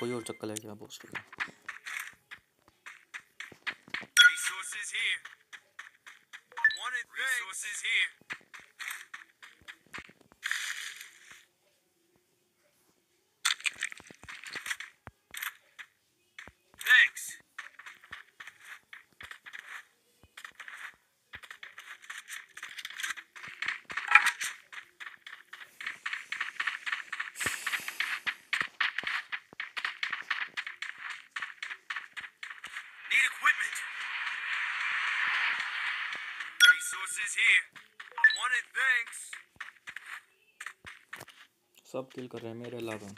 कोई और चक्कर लेके आ पोस्ट पे Resources here. Wanted resources here. Thanks. Need equipment. Resources here. Wanted thanks. सब किल कर रहे हैं मेरे अलावा